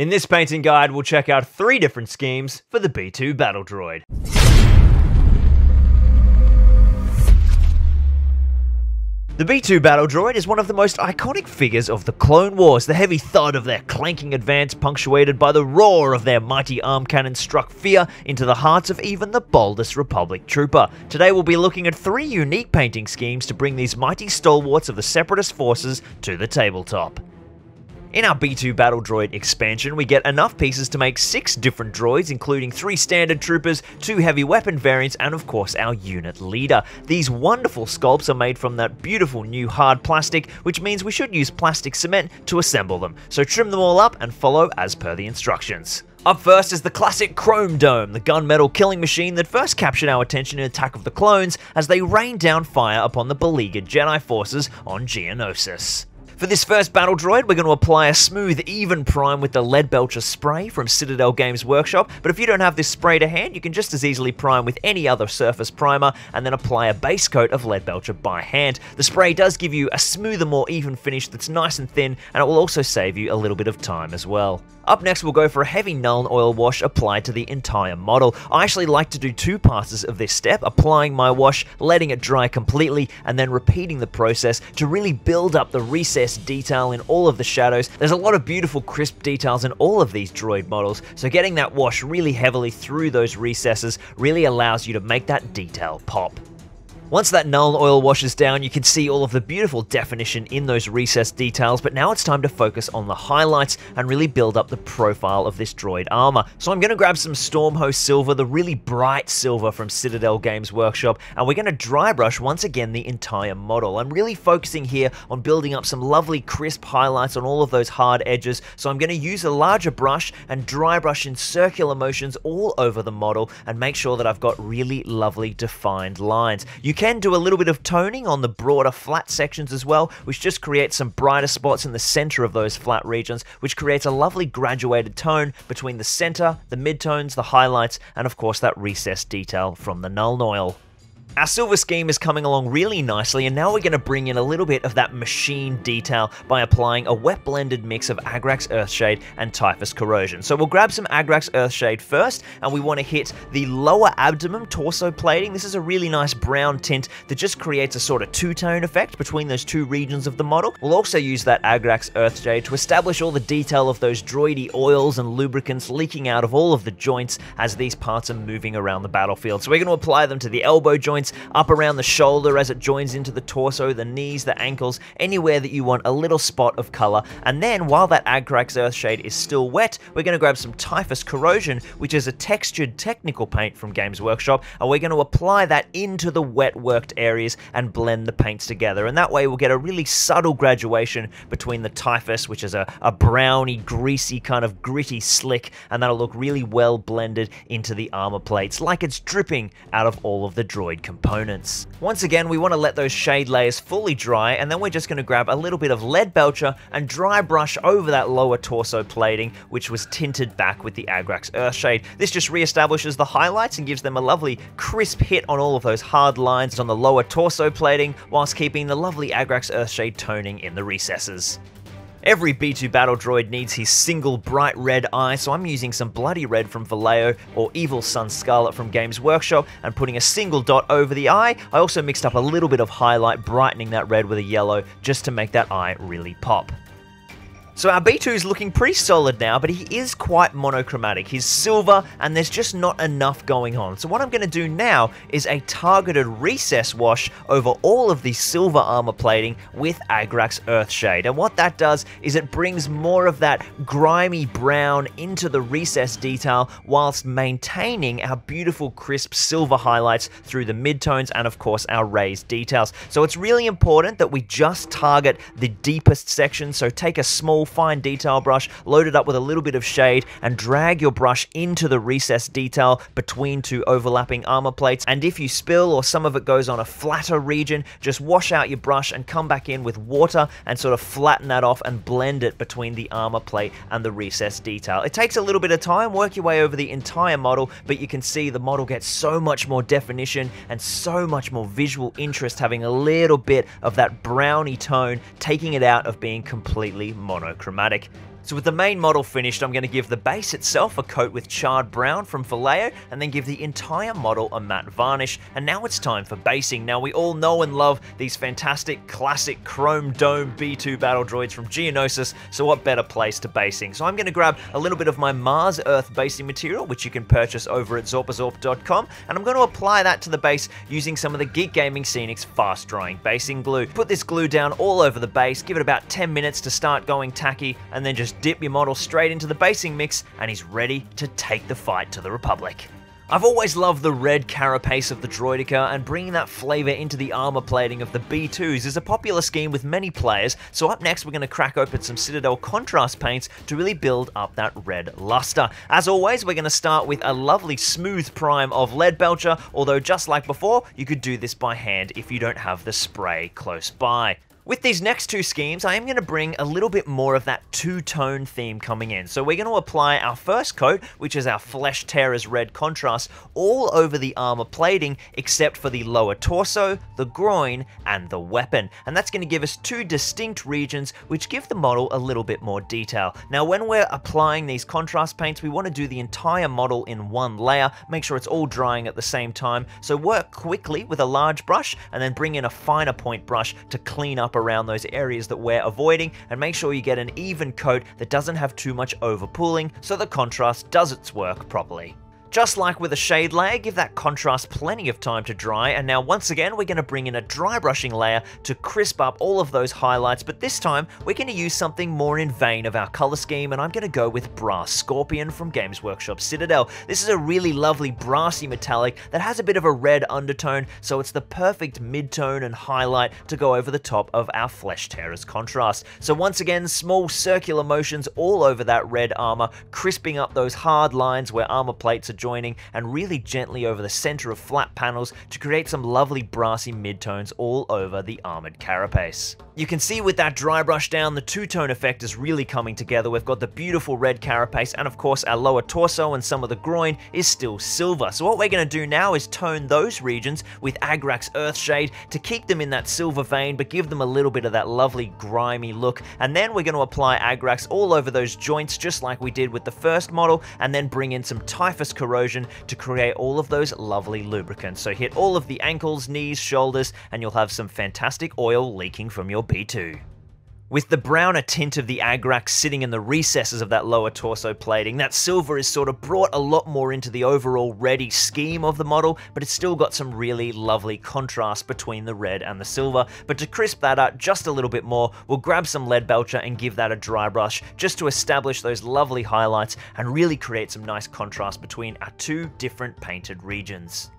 In this painting guide, we'll check out three different schemes for the B2 Battle Droid. The B-2 Battle Droid is one of the most iconic figures of the Clone Wars. The heavy thud of their clanking advance punctuated by the roar of their mighty arm cannon struck fear into the hearts of even the boldest Republic trooper. Today we'll be looking at three unique painting schemes to bring these mighty stalwarts of the Separatist forces to the tabletop. In our B2 Battle Droid expansion, we get enough pieces to make 6 different droids, including 3 standard troopers, 2 heavy weapon variants, and of course our unit leader. These wonderful sculpts are made from that beautiful new hard plastic, which means we should use plastic cement to assemble them. So trim them all up and follow as per the instructions. Up first is the classic Chrome Dome, the gunmetal killing machine that first captured our attention in Attack of the Clones as they rained down fire upon the beleaguered Jedi forces on Geonosis. For this first battle droid, we're going to apply a smooth, even prime with the Lead Belcher spray from Citadel Games Workshop, but if you don't have this spray to hand, you can just as easily prime with any other surface primer and then apply a base coat of Lead Belcher by hand. The spray does give you a smoother, more even finish that's nice and thin, and it will also save you a little bit of time as well. Up next, we'll go for a heavy Nuln Oil wash applied to the entire model. I actually like to do two passes of this step, applying my wash, letting it dry completely, and then repeating the process to really build up the recessed detail in all of the shadows. There's a lot of beautiful crisp details in all of these droid models, so getting that wash really heavily through those recesses really allows you to make that detail pop. Once that Nuln Oil washes down, you can see all of the beautiful definition in those recessed details, but now it's time to focus on the highlights and really build up the profile of this droid armor. So I'm going to grab some Stormhost Silver, the really bright silver from Citadel Games Workshop, and we're going to dry brush once again the entire model. I'm really focusing here on building up some lovely crisp highlights on all of those hard edges, so I'm going to use a larger brush and dry brush in circular motions all over the model and make sure that I've got really lovely defined lines. You you can do a little bit of toning on the broader flat sections as well, which just creates some brighter spots in the center of those flat regions, which creates a lovely graduated tone between the center, the midtones, the highlights, and of course that recessed detail from the Nuln Oil. Our silver scheme is coming along really nicely and now we're going to bring in a little bit of that machine detail by applying a wet blended mix of Agrax Earthshade and Typhus Corrosion. So we'll grab some Agrax Earthshade first and we want to hit the lower abdomen torso plating. This is a really nice brown tint that just creates a sort of two-tone effect between those two regions of the model. We'll also use that Agrax Earthshade to establish all the detail of those droidy oils and lubricants leaking out of all of the joints as these parts are moving around the battlefield. So we're going to apply them to the elbow joints up around the shoulder as it joins into the torso, the knees, the ankles, anywhere that you want a little spot of color. And then while that Agrax Earthshade is still wet, we're going to grab some Typhus Corrosion, which is a textured technical paint from Games Workshop, and we're going to apply that into the wet worked areas and blend the paints together. And that way we'll get a really subtle graduation between the Typhus, which is a, a browny, greasy, kind of gritty slick, and that'll look really well blended into the armor plates, like it's dripping out of all of the droid components. Once again, we want to let those shade layers fully dry, and then we're just going to grab a little bit of lead belcher and dry brush over that lower torso plating, which was tinted back with the Agrax Earthshade. This just re-establishes the highlights and gives them a lovely crisp hit on all of those hard lines on the lower torso plating, whilst keeping the lovely Agrax Earthshade toning in the recesses. Every B2 battle droid needs his single bright red eye, so I'm using some Bloody Red from Vallejo or Evil Sun Scarlet from Games Workshop and putting a single dot over the eye. I also mixed up a little bit of highlight, brightening that red with a yellow just to make that eye really pop. So our B2 is looking pretty solid now, but he is quite monochromatic. He's silver, and there's just not enough going on. So what I'm going to do now is a targeted recess wash over all of the silver armor plating with Agrax Earthshade. And what that does is it brings more of that grimy brown into the recess detail whilst maintaining our beautiful crisp silver highlights through the midtones and of course our raised details. So it's really important that we just target the deepest sections. So take a small fine detail brush, load it up with a little bit of shade, and drag your brush into the recessed detail between two overlapping armor plates. And if you spill or some of it goes on a flatter region, just wash out your brush and come back in with water and sort of flatten that off and blend it between the armor plate and the recessed detail. It takes a little bit of time, work your way over the entire model, but you can see the model gets so much more definition and so much more visual interest having a little bit of that browny tone, taking it out of being completely mono monochromatic So with the main model finished, I'm going to give the base itself a coat with charred brown from Vallejo, and then give the entire model a matte varnish. And now it's time for basing. Now we all know and love these fantastic classic chrome dome B2 battle droids from Geonosis, so what better place to basing? So I'm going to grab a little bit of my Mars Earth basing material, which you can purchase over at zorpazorp.com, and I'm going to apply that to the base using some of the Geek Gaming Scenics fast drying basing glue. Put this glue down all over the base, give it about 10 minutes to start going tacky, and then just dip your model straight into the basing mix, and he's ready to take the fight to the Republic. I've always loved the red carapace of the Droideka, and bringing that flavour into the armour plating of the B2s is a popular scheme with many players, so up next we're going to crack open some Citadel contrast paints to really build up that red luster. As always, we're going to start with a lovely smooth prime of lead belcher, although just like before, you could do this by hand if you don't have the spray close by. With these next two schemes, I am going to bring a little bit more of that two-tone theme coming in. So we're going to apply our first coat, which is our Flesh Tearers red contrast, all over the armor plating, except for the lower torso, the groin, and the weapon. And that's going to give us two distinct regions, which give the model a little bit more detail. Now, when we're applying these contrast paints, we want to do the entire model in one layer, make sure it's all drying at the same time. So work quickly with a large brush, and then bring in a finer point brush to clean up around those areas that we're avoiding and make sure you get an even coat that doesn't have too much overpooling so the contrast does its work properly. Just like with a shade layer, give that contrast plenty of time to dry, and now once again we're going to bring in a dry brushing layer to crisp up all of those highlights, but this time we're going to use something more in vein of our color scheme, and I'm going to go with Brass Scorpion from Games Workshop Citadel. This is a really lovely brassy metallic that has a bit of a red undertone, so it's the perfect mid-tone and highlight to go over the top of our Flesh Tearers contrast. So once again, small circular motions all over that red armor, crisping up those hard lines where armor plates are joining and really gently over the center of flat panels to create some lovely brassy midtones all over the armored carapace. You can see with that dry brush down, the two-tone effect is really coming together. We've got the beautiful red carapace and of course our lower torso and some of the groin is still silver. So what we're going to do now is tone those regions with Agrax Earthshade to keep them in that silver vein but give them a little bit of that lovely grimy look. And then we're going to apply Agrax all over those joints just like we did with the first model and then bring in some Typhus corrosion to create all of those lovely lubricants. So hit all of the ankles, knees, shoulders, and you'll have some fantastic oil leaking from your B2. With the browner tint of the Agrax sitting in the recesses of that lower torso plating, that silver is sort of brought a lot more into the overall ready scheme of the model, but it's still got some really lovely contrast between the red and the silver. But to crisp that up just a little bit more, we'll grab some lead belcher and give that a dry brush just to establish those lovely highlights and really create some nice contrast between our two different painted regions.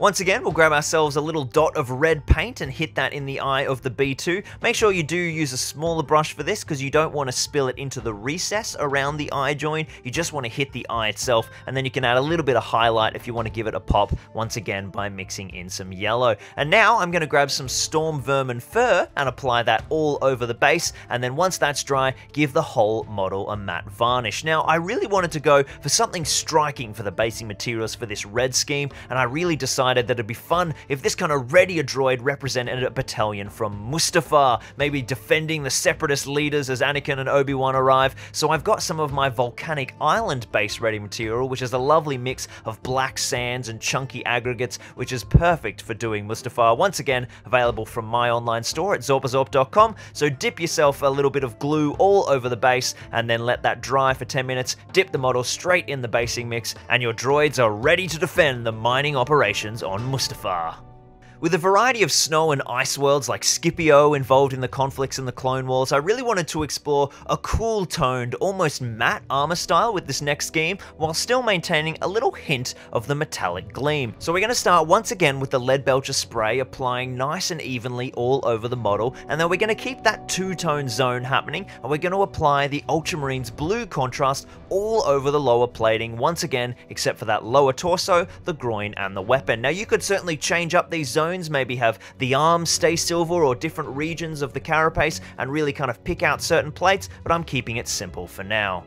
Once again, we'll grab ourselves a little dot of red paint and hit that in the eye of the B2. Make sure you do use a smaller brush for this because you don't want to spill it into the recess around the eye joint. You just want to hit the eye itself and then you can add a little bit of highlight if you want to give it a pop once again by mixing in some yellow. And now I'm going to grab some Storm Vermin Fur and apply that all over the base and then once that's dry, give the whole model a matte varnish. Now I really wanted to go for something striking for the basing materials for this red scheme and I really decided decided that it'd be fun if this kind of ready a droid represented a battalion from Mustafar, maybe defending the separatist leaders as Anakin and Obi-Wan arrive. So I've got some of my volcanic island base ready material, which is a lovely mix of black sands and chunky aggregates, which is perfect for doing Mustafar. Once again, available from my online store at zorpazorp.com. So dip yourself a little bit of glue all over the base and then let that dry for 10 minutes. Dip the model straight in the basing mix and your droids are ready to defend the mining operations on Mustafar. With a variety of snow and ice worlds like Scipio involved in the conflicts in the Clone Wars, I really wanted to explore a cool toned, almost matte armor style with this next scheme, while still maintaining a little hint of the metallic gleam. So we're going to start once again with the lead belcher spray, applying nice and evenly all over the model, and then we're going to keep that two-tone zone happening, and we're going to apply the Ultramarines blue contrast all over the lower plating once again, except for that lower torso, the groin, and the weapon. Now you could certainly change up these zones maybe have the arms stay silver or different regions of the carapace and really kind of pick out certain plates, but I'm keeping it simple for now.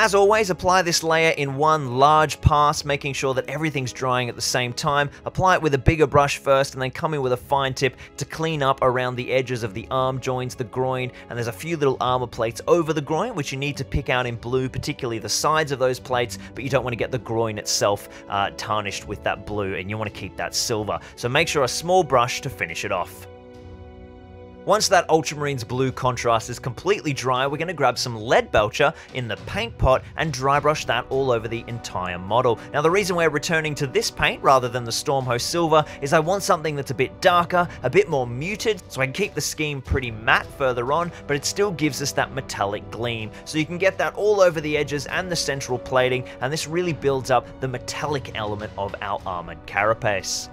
As always, apply this layer in one large pass, making sure that everything's drying at the same time. Apply it with a bigger brush first, and then come in with a fine tip to clean up around the edges of the arm joints, the groin, and there's a few little armor plates over the groin, which you need to pick out in blue, particularly the sides of those plates, but you don't want to get the groin itself uh, tarnished with that blue, and you want to keep that silver. So make sure a small brush to finish it off. Once that Ultramarines blue contrast is completely dry, we're going to grab some lead belcher in the paint pot and dry brush that all over the entire model. Now the reason we're returning to this paint rather than the Stormhost Silver is I want something that's a bit darker, a bit more muted, so I can keep the scheme pretty matte further on, but it still gives us that metallic gleam. So you can get that all over the edges and the central plating, and this really builds up the metallic element of our armored carapace.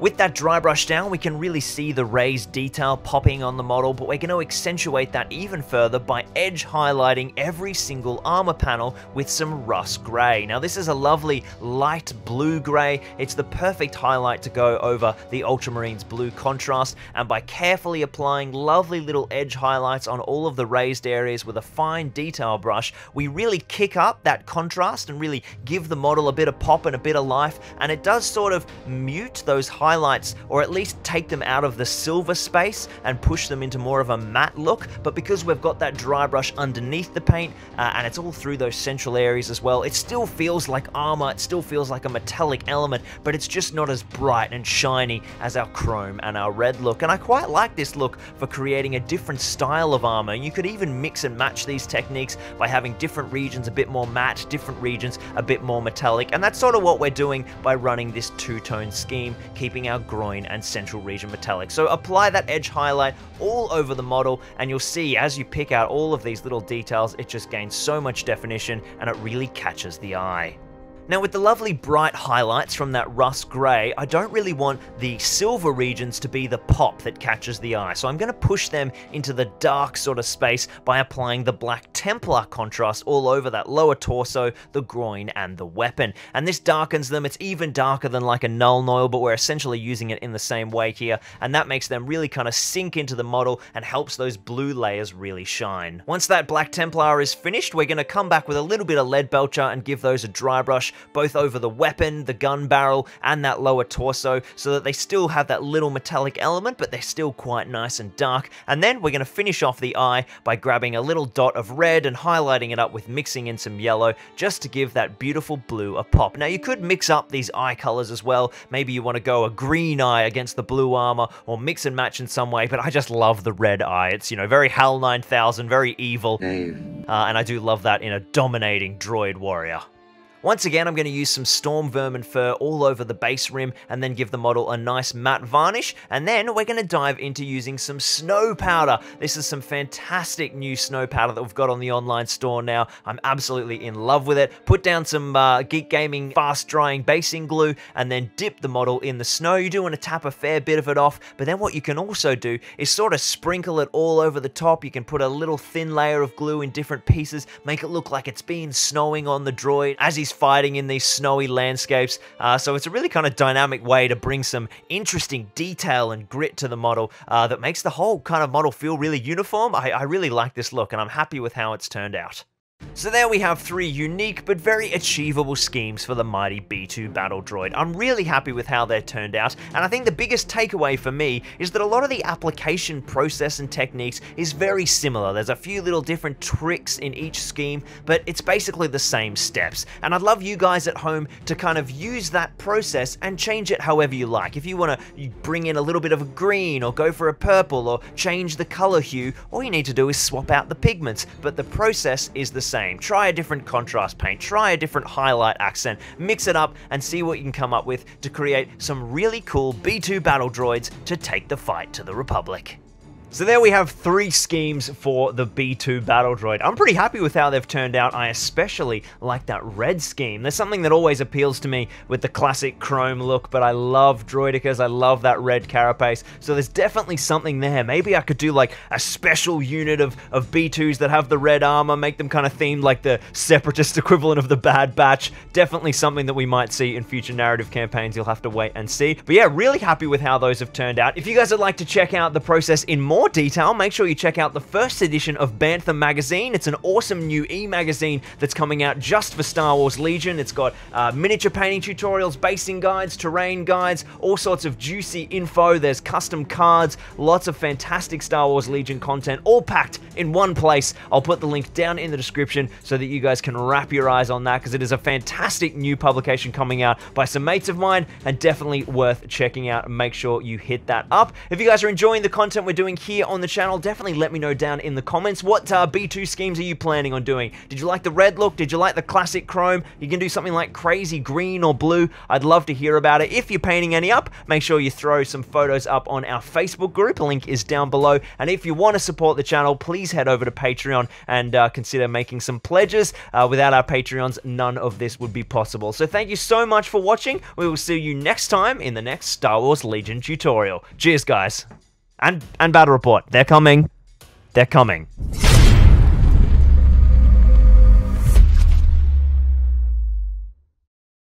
With that dry brush down, we can really see the raised detail popping on the model, but we're going to accentuate that even further by edge highlighting every single armor panel with some Russ Grey. Now this is a lovely light blue grey, it's the perfect highlight to go over the Ultramarines blue contrast, and by carefully applying lovely little edge highlights on all of the raised areas with a fine detail brush, we really kick up that contrast and really give the model a bit of pop and a bit of life, and it does sort of mute those highlights highlights, or at least take them out of the silver space and push them into more of a matte look. But because we've got that dry brush underneath the paint, uh, and it's all through those central areas as well, it still feels like armor, it still feels like a metallic element, but it's just not as bright and shiny as our chrome and our red look. And I quite like this look for creating a different style of armor. You could even mix and match these techniques by having different regions a bit more matte, different regions a bit more metallic, and that's sort of what we're doing by running this two-tone scheme, keeping our groin and central region metallic. So apply that edge highlight all over the model and you'll see as you pick out all of these little details, it just gains so much definition and it really catches the eye. Now with the lovely bright highlights from that Russ Grey, I don't really want the silver regions to be the pop that catches the eye, so I'm going to push them into the dark sort of space by applying the Black Templar contrast all over that lower torso, the groin, and the weapon. And this darkens them, it's even darker than like a Nuln Oil, but we're essentially using it in the same way here, and that makes them really kind of sink into the model and helps those blue layers really shine. Once that Black Templar is finished, we're going to come back with a little bit of lead belcher and give those a dry brush both over the weapon, the gun barrel, and that lower torso, so that they still have that little metallic element, but they're still quite nice and dark. And then we're going to finish off the eye by grabbing a little dot of red and highlighting it up with mixing in some yellow, just to give that beautiful blue a pop. Now you could mix up these eye colors as well. Maybe you want to go a green eye against the blue armor, or mix and match in some way, but I just love the red eye. It's, you know, very HAL 9000, very evil. Uh, and I do love that in a dominating droid warrior. Once again, I'm going to use some Storm Vermin fur all over the base rim and then give the model a nice matte varnish. And then we're going to dive into using some snow powder. This is some fantastic new snow powder that we've got on the online store now. I'm absolutely in love with it. Put down some uh, Geek Gaming fast drying basing glue and then dip the model in the snow. You do want to tap a fair bit of it off, but then what you can also do is sort of sprinkle it all over the top. You can put a little thin layer of glue in different pieces, make it look like it's been snowing on the droid as he's fighting in these snowy landscapes. Uh, so it's a really kind of dynamic way to bring some interesting detail and grit to the model uh, that makes the whole kind of model feel really uniform. I, I really like this look and I'm happy with how it's turned out. So there we have three unique but very achievable schemes for the mighty B2 Battle Droid. I'm really happy with how they turned out, and I think the biggest takeaway for me is that a lot of the application process and techniques is very similar. There's a few little different tricks in each scheme, but it's basically the same steps. And I'd love you guys at home to kind of use that process and change it however you like. If you want to bring in a little bit of a green or go for a purple or change the color hue, all you need to do is swap out the pigments, but the process is the same. Try a different contrast paint, try a different highlight accent, mix it up and see what you can come up with to create some really cool B2 battle droids to take the fight to the Republic. So there we have three schemes for the B2 Battle Droid. I'm pretty happy with how they've turned out. I especially like that red scheme. There's something that always appeals to me with the classic chrome look, but I love droidekas. I love that red carapace. So there's definitely something there. Maybe I could do like a special unit of, of B2s that have the red armor, make them kind of themed like the separatist equivalent of the Bad Batch. Definitely something that we might see in future narrative campaigns. You'll have to wait and see. But yeah, really happy with how those have turned out. If you guys would like to check out the process in more more detail, make sure you check out the first edition of Bantha Magazine. It's an awesome new e-magazine that's coming out just for Star Wars Legion. It's got uh, miniature painting tutorials, basing guides, terrain guides, all sorts of juicy info. There's custom cards, lots of fantastic Star Wars Legion content, all packed in one place. I'll put the link down in the description so that you guys can wrap your eyes on that because it is a fantastic new publication coming out by some mates of mine and definitely worth checking out. Make sure you hit that up. If you guys are enjoying the content we're doing here on the channel, definitely let me know down in the comments. What uh, B2 schemes are you planning on doing? Did you like the red look? Did you like the classic chrome? You can do something like crazy green or blue. I'd love to hear about it. If you're painting any up, make sure you throw some photos up on our Facebook group. Link is down below. And if you want to support the channel, please head over to Patreon and uh, consider making some pledges. Uh, without our Patreons, none of this would be possible. So thank you so much for watching. We will see you next time in the next Star Wars Legion tutorial. Cheers, guys. And, and Battle Report. They're coming. They're coming.